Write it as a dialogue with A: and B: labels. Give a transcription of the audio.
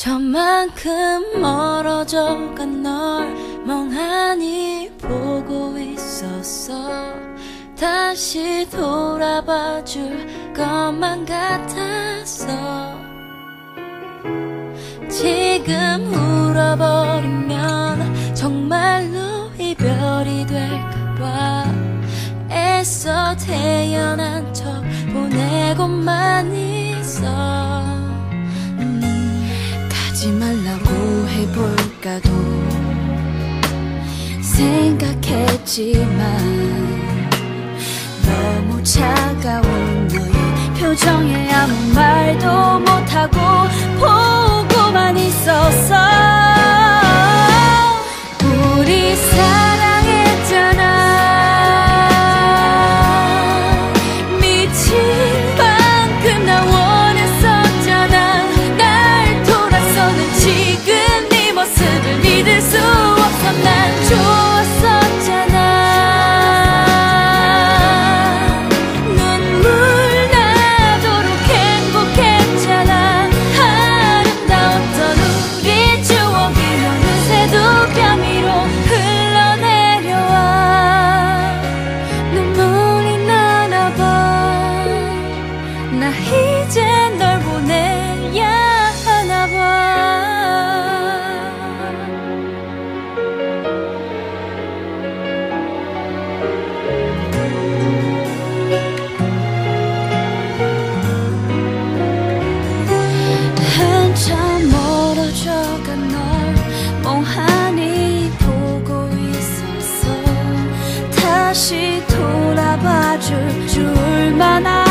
A: 저만큼 멀어져간 널 멍하니 보고 있었어. 다시 돌아봐 줄 것만 같았어 지금 울어버리면 정말로 이별이 될까봐. 애써 태어난 척 보내고만 있어
B: 볼까도 생각했지만 너무 차가운 너의 표정에 아무 말도 못 널 멍하니 보고 있었어
A: 다시 돌아봐줄 줄만 아.